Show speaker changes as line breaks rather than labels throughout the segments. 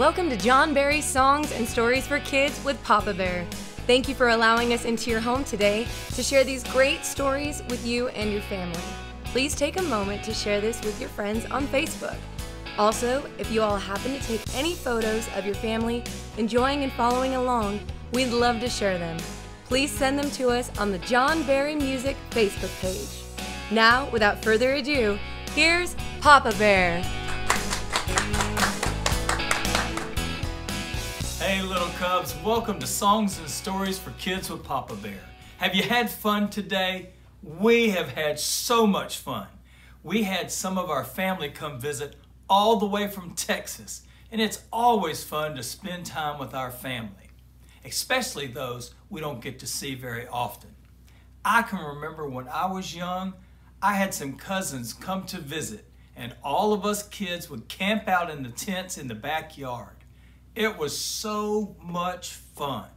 Welcome to John Berry's Songs and Stories for Kids with Papa Berr. Thank you for allowing us into your home today to share these great stories with you and your family. Please take a moment to share this with your friends on Facebook. Also, if you all happen to take any photos of your family enjoying and following along, we'd love to share them. Please send them to us on the John Barry Music Facebook page. Now, without further ado, here's Papa Berr.
Hey, little cubs, welcome to Songs and Stories for Kids with Papa Berr. Have you had fun today? We have had so much fun. We had some of our family come visit all the way from Texas, and it's always fun to spend time with our family, especially those we don't get to see very often. I can remember when I was young, I had some cousins come to visit, and all of us kids would camp out in the tents in the backyard. It was so much fun.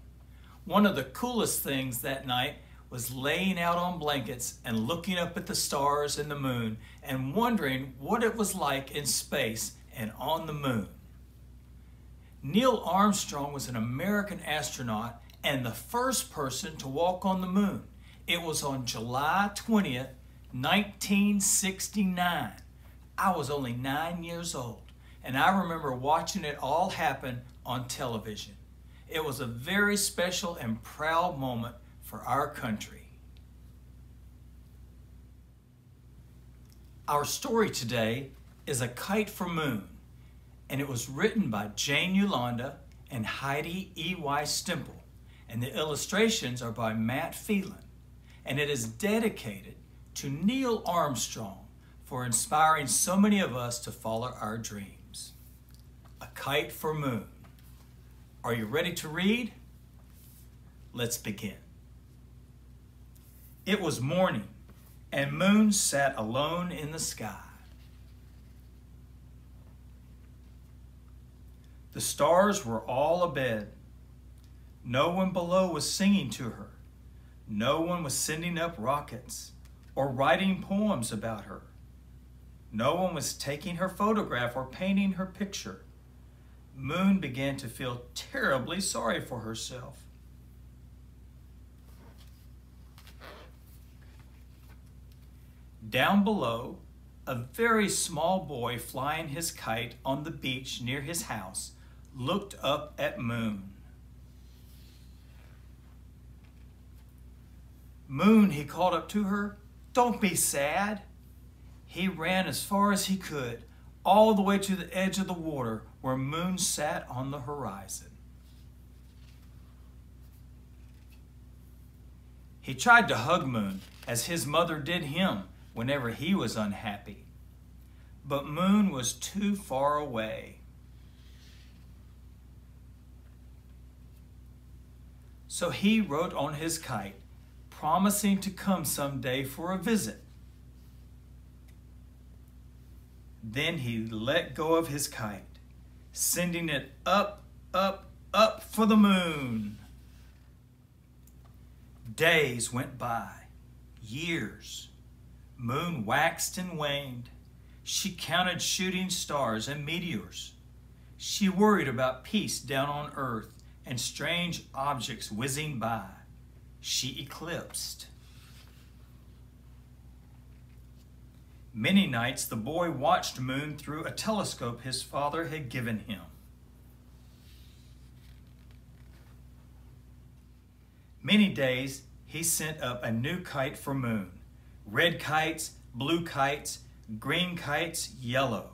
One of the coolest things that night was laying out on blankets and looking up at the stars and the moon and wondering what it was like in space and on the moon. Neil Armstrong was an American astronaut and the first person to walk on the moon. It was on July 20th, 1969. I was only nine years old and I remember watching it all happen on television. It was a very special and proud moment for our country. Our story today is A Kite for Moon, and it was written by Jane Yolen and Heidi E.Y. Stemple, and the illustrations are by Matt Phelan, and it is dedicated to Neil Armstrong for inspiring so many of us to follow our dreams. A Kite for Moon. Are you ready to read? Let's begin. It was morning, and moon sat alone in the sky. The stars were all abed. No one below was singing to her. No one was sending up rockets or writing poems about her. No one was taking her photograph or painting her picture. Moon began to feel terribly sorry for herself. Down below, a very small boy flying his kite on the beach near his house looked up at Moon. Moon, he called up to her, don't be sad. He ran as far as he could, all the way to the edge of the water where Moon sat on the horizon. He tried to hug Moon as his mother did him whenever he was unhappy. But Moon was too far away. So he wrote on his kite, promising to come someday for a visit. Then he let go of his kite sending it up, up, up for the moon. Days went by, years. Moon waxed and waned. She counted shooting stars and meteors. She worried about peace down on earth and strange objects whizzing by. She eclipsed. Many nights the boy watched Moon through a telescope his father had given him. Many days he sent up a new kite for Moon. Red kites, blue kites, green kites, yellow.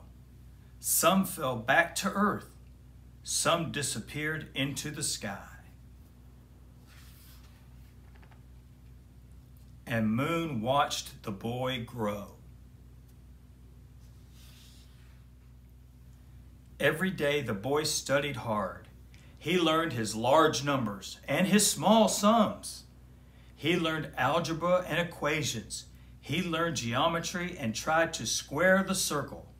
Some fell back to earth. Some disappeared into the sky. And Moon watched the boy grow. Every day the boy studied hard. He learned his large numbers and his small sums. He learned algebra and equations. He learned geometry and tried to square the circle.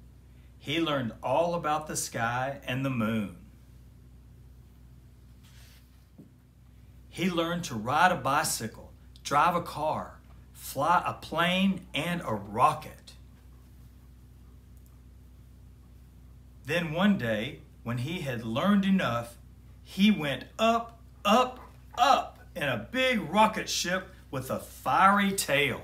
He learned all about the sky and the moon. He learned to ride a bicycle, drive a car, fly a plane, and a rocket. Then one day, when he had learned enough, he went up, up, up in a big rocket ship with a fiery tail.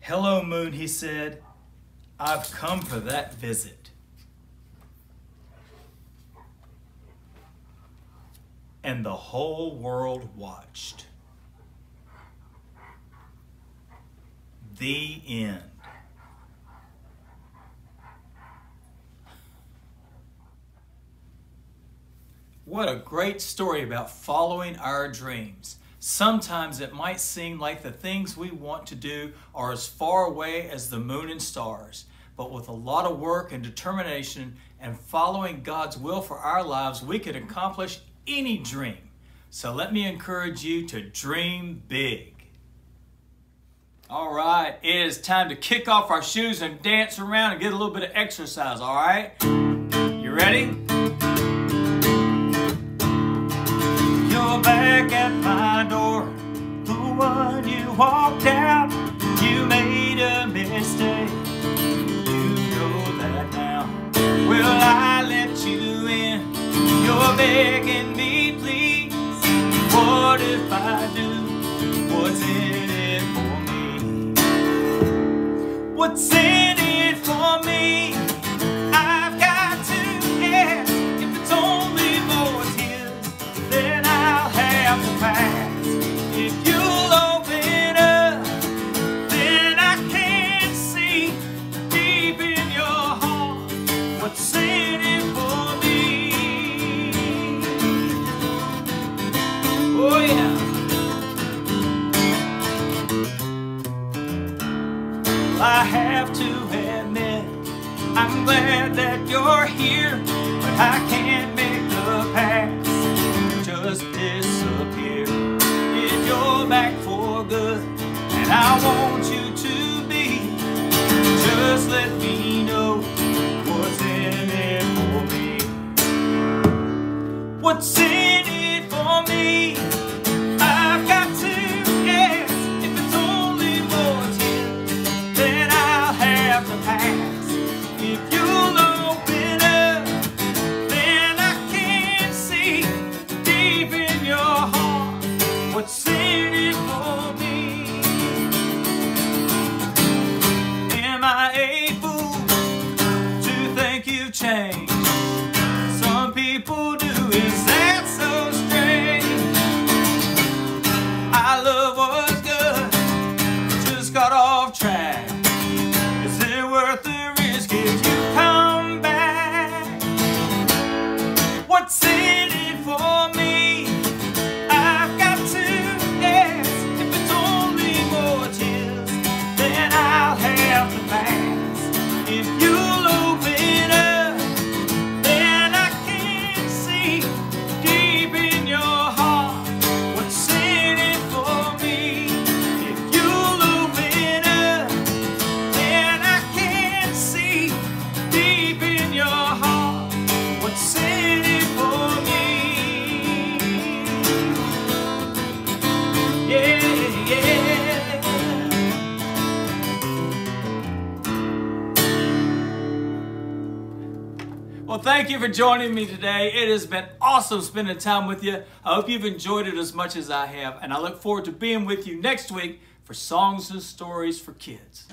Hello, Moon, he said. I've come for that visit. And the whole world watched. The end. What a great story about following our dreams. Sometimes it might seem like the things we want to do are as far away as the moon and stars, but with a lot of work and determination and following God's will for our lives, we can accomplish any dream. So let me encourage you to dream big. All right, it is time to kick off our shoes and dance around and get a little bit of exercise, all right? You ready? Back at my door. The one you walked out You made a mistake. You know that now. Will I let you in? You're begging me, I'm glad that you're here, but I can't thank you for joining me today. It has been awesome spending time with you. I hope you've enjoyed it as much as I have, and I look forward to being with you next week for Songs and Stories for Kids.